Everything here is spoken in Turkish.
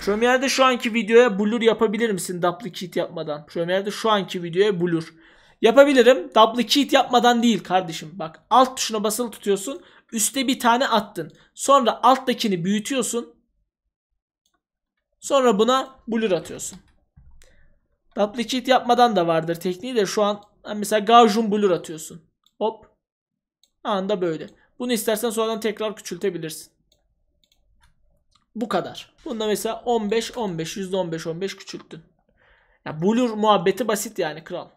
Premiere'de şu anki videoya blur yapabilir misin duplicate yapmadan? Premiere'de şu anki videoya blur. Yapabilirim. Duplicate yapmadan değil kardeşim. Bak alt tuşuna basılı tutuyorsun. Üste bir tane attın. Sonra alttakini büyütüyorsun. Sonra buna blur atıyorsun. Duplicate yapmadan da vardır tekniği de şu an mesela Gaussian blur atıyorsun. Hop. Anda böyle. Bunu istersen sonradan tekrar küçültebilirsin. Bu kadar. Bunda mesela 15 15 %15 15 küçülttün. Ya blur muhabbeti basit yani kral.